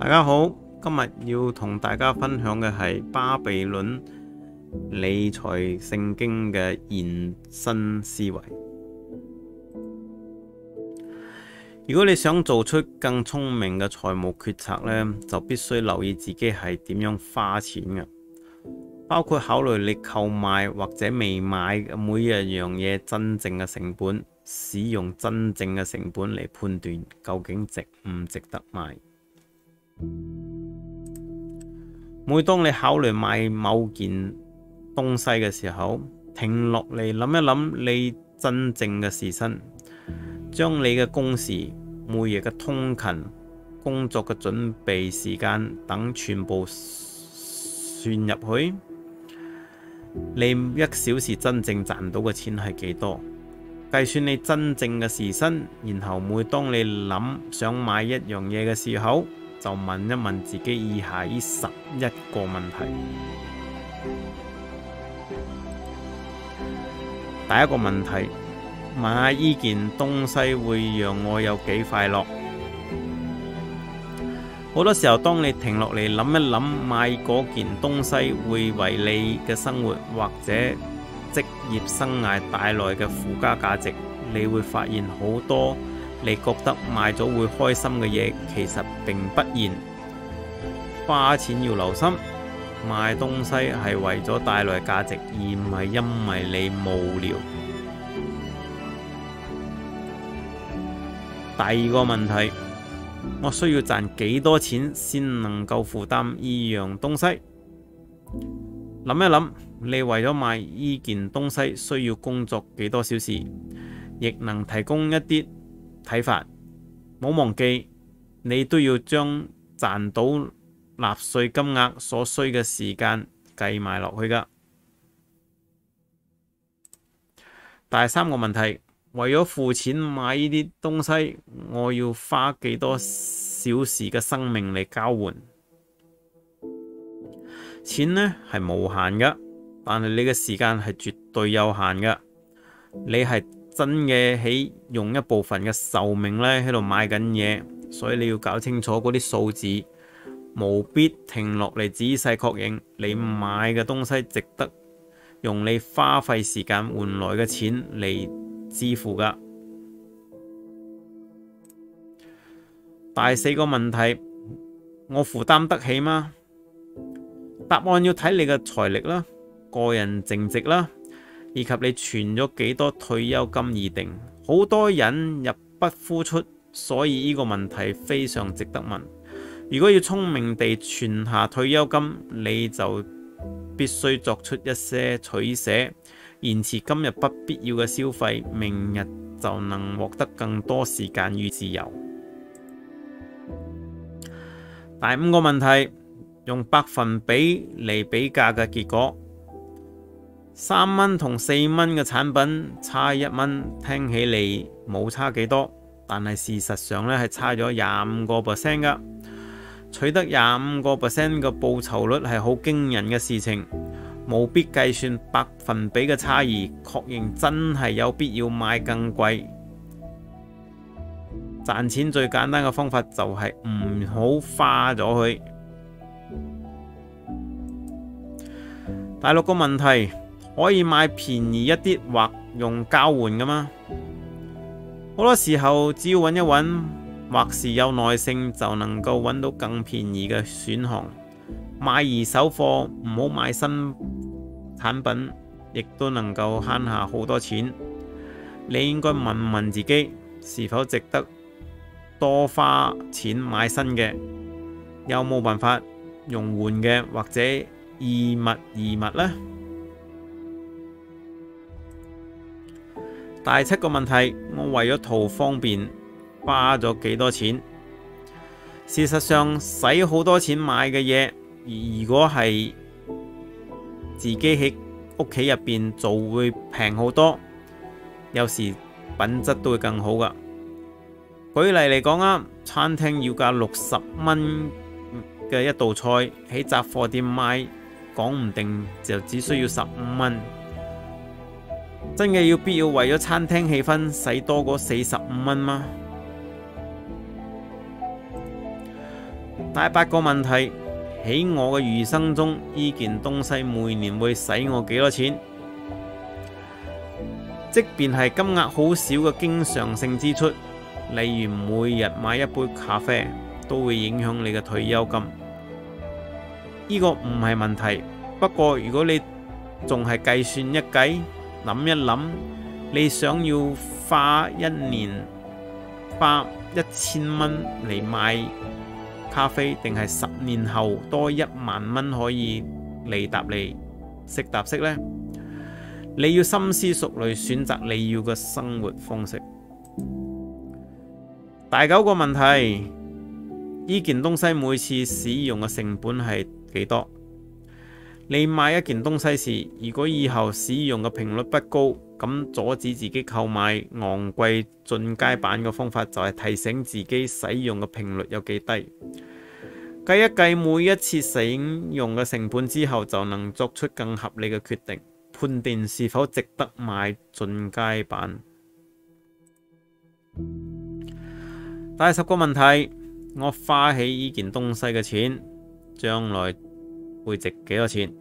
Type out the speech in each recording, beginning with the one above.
大家好，今日要同大家分享嘅系巴比伦理財聖經嘅延伸思維。如果你想做出更聰明嘅財務決策呢，就必須留意自己係點樣花錢嘅，包括考慮你購買或者未買每一樣嘢真正嘅成本，使用真正嘅成本嚟判斷究竟值唔值得買。每當你考慮買某件東西嘅時候，停落嚟諗一諗你真正嘅時薪，將你嘅工時、每日嘅通勤、工作嘅準備時間等全部算入去，你一小時真正賺到嘅錢係幾多？計算你真正嘅時薪，然後每當你諗想買一樣嘢嘅時候，就問一問自己以下呢十一個問題。第一個問題，買呢件東西會讓我有幾快樂？好多時候，當你停落嚟諗一諗買嗰件東西會為你嘅生活或者職業生涯帶來嘅附加價值，你會發現好多。你覺得買咗會開心嘅嘢，其實並不然。花錢要留心，買東西係為咗帶來價值，而唔係因為你無聊。第二個問題，我需要賺幾多錢先能夠負擔呢樣東西？諗一諗，你為咗買呢件東西需要工作幾多小時，亦能提供一啲。睇法，冇忘记，你都要将赚到纳税金额所需嘅时间计埋落去噶。第三个问题，为咗付钱买呢啲东西，我要花几多小时嘅生命嚟交换？钱呢系无限噶，但系你嘅时间系绝对有限噶，你系。真嘅喺用一部分嘅壽命咧喺度買緊嘢，所以你要搞清楚嗰啲數字，務必停落嚟仔細確認你買嘅東西值得用你花費時間換來嘅錢嚟支付噶。第四個問題，我負擔得起嗎？答案要睇你嘅財力啦，個人淨值啦。以及你存咗幾多退休金而定，好多人入不敷出，所以呢個問題非常值得問。如果要聰明地存下退休金，你就必須作出一些取捨，延遲今日不必要嘅消費，明日就能獲得更多時間與自由。第五個問題，用百分比嚟比價嘅結果。三蚊同四蚊嘅產品差一蚊，聽起嚟冇差幾多，但係事實上呢係差咗廿五個 percent 噶。取得廿五個 percent 嘅報酬率係好驚人嘅事情，務必計算百分比嘅差異，確認真係有必要買更貴。賺錢最簡單嘅方法就係唔好花咗佢。第六個問題。可以買便宜一啲或用交換㗎嘛？好多時候只要揾一揾，或是有耐性就能夠揾到更便宜嘅選項。買二手貨唔好買新產品，亦都能夠慳下好多錢。你應該問問自己，是否值得多花錢買新嘅？有冇辦法用換嘅或者異物異物呢？第七個問題，我為咗圖方便花咗幾多錢？事實上，使好多錢買嘅嘢，如果係自己喺屋企入邊做，會平好多，有時品質都會更好噶。舉例嚟講啊，餐廳要價六十蚊嘅一道菜，喺雜貨店買，講唔定就只需要十五蚊。真嘅要必要為咗餐廳氣氛使多過四十五蚊嗎？第八個問題，喺我嘅餘生中，呢件東西每年會使我幾多錢？即便係金額好少嘅經常性支出，例如每日買一杯咖啡，都會影響你嘅退休金。呢個唔係問題，不過如果你仲係計算一計，諗一諗，你想要花一年花一千蚊嚟買咖啡，定係十年後多一萬蚊可以嚟搭嚟识搭识呢？你要深思熟慮，選擇你要嘅生活方式。第九個問題，呢件東西每次使用嘅成本係幾多？你買一件東西時，如果以後使用嘅頻率不高，咁阻止自己購買昂貴進階版嘅方法就係提醒自己使用嘅頻率有幾低。計一計每一次使用嘅成本之後，就能作出更合理嘅決定。判定是否值得買進階版。第十個問題，我花起呢件東西嘅錢，將來會值幾多錢？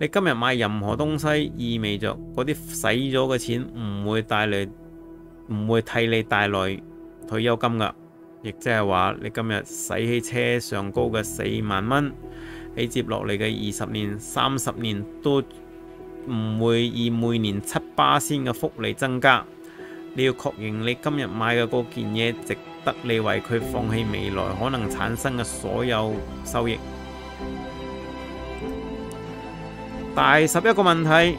你今日買任何東西，意味着嗰啲使咗嘅錢唔會帶嚟，唔会替你帶來退休金噶。亦即係話，你今日使起車上高嘅四萬蚊，喺接落嚟嘅二十年、三十年都。唔會以每年七八仙嘅福利增加，你要確認你今日買嘅嗰件嘢值得你為佢放棄未來可能產生嘅所有收益。第十一個問題，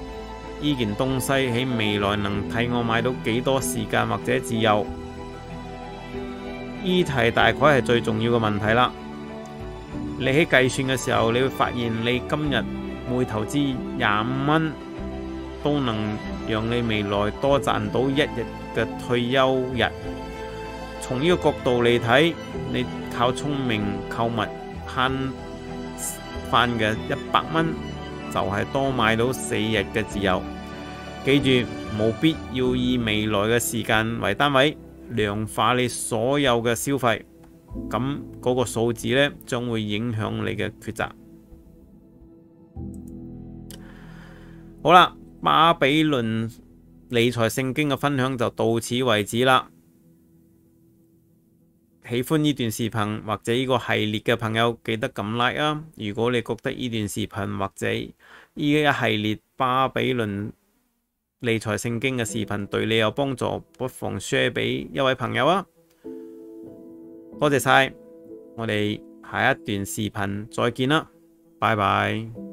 呢件東西喺未來能替我買到幾多時間或者自由？呢題大概係最重要嘅問題啦。你喺計算嘅時候，你會發現你今日。每投資廿五蚊，都能讓你未來多賺到一日嘅退休日。從呢個角度嚟睇，你靠聰明購物慳翻嘅一百蚊，就係多買到四日嘅自由。記住，冇必要以未來嘅時間為單位量化你所有嘅消費，咁嗰個數字呢，將會影響你嘅抉擇。好啦，巴比倫理財聖經嘅分享就到此為止啦。喜歡呢段視頻或者呢個系列嘅朋友，記得撳 like 啊！如果你覺得呢段視頻或者呢一系列巴比倫理財聖經嘅視頻對你有幫助，不妨 share 俾一位朋友啊！多謝晒，我哋下一段視頻再見啦，拜拜。